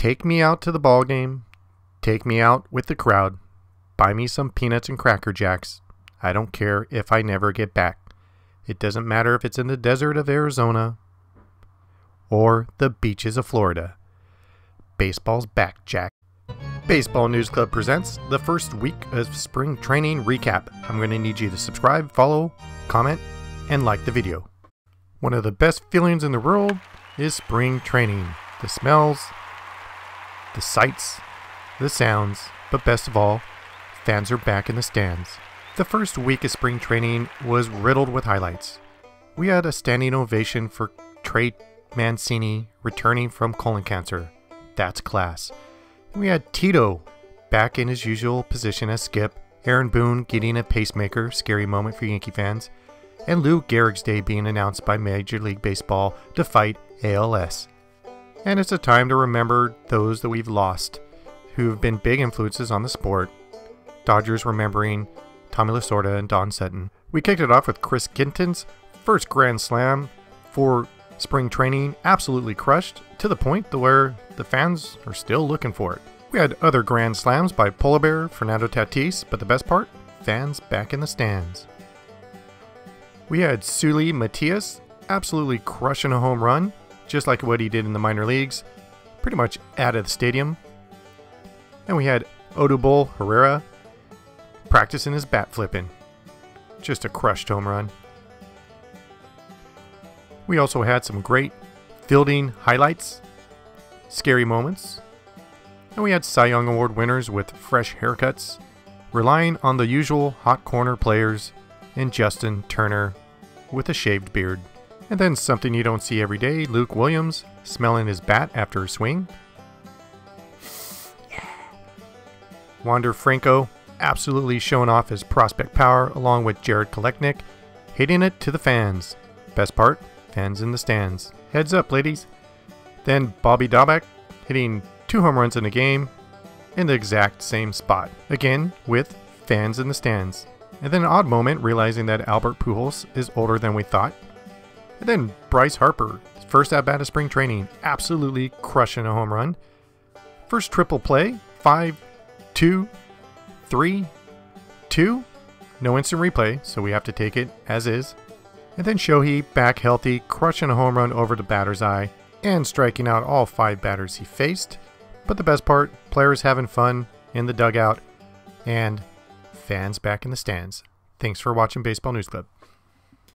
Take me out to the ball game. Take me out with the crowd. Buy me some peanuts and cracker jacks. I don't care if I never get back. It doesn't matter if it's in the desert of Arizona or the beaches of Florida. Baseball's back, Jack. Baseball News Club presents the first week of spring training recap. I'm going to need you to subscribe, follow, comment, and like the video. One of the best feelings in the world is spring training. The smells, the sights, the sounds, but best of all, fans are back in the stands. The first week of spring training was riddled with highlights. We had a standing ovation for Trey Mancini returning from colon cancer. That's class. We had Tito back in his usual position as skip, Aaron Boone getting a pacemaker, scary moment for Yankee fans, and Lou Gehrig's day being announced by Major League Baseball to fight ALS. And it's a time to remember those that we've lost, who have been big influences on the sport. Dodgers remembering Tommy Lasorda and Don Sutton. We kicked it off with Chris Gittens's first Grand Slam for spring training, absolutely crushed to the point where the fans are still looking for it. We had other Grand Slams by Polar Bear, Fernando Tatis, but the best part, fans back in the stands. We had Seuly Matias absolutely crushing a home run, just like what he did in the minor leagues, pretty much out of the stadium. And we had Odubel Herrera practicing his bat flipping. Just a crushed home run. We also had some great fielding highlights, scary moments, and we had Cy Young Award winners with fresh haircuts, relying on the usual hot corner players and Justin Turner with a shaved beard. And then something you don't see every day, Luke Williams smelling his bat after a swing. Wander Franco absolutely showing off his prospect power along with Jarred Kelenic, hitting it to the fans. Best part, fans in the stands. Heads up, ladies. Then Bobby Dalbec hitting two home runs in a game in the exact same spot. Again, with fans in the stands. And then an odd moment realizing that Albert Pujols is older than we thought. And then Bryce Harper, first at bat of spring training, absolutely crushing a home run. First triple play, five, two, three, two. No instant replay, so we have to take it as is. And then Shohei back healthy, crushing a home run over the batter's eye and striking out all five batters he faced. But the best part, players having fun in the dugout and fans back in the stands. Thanks for watching Baseball News Club.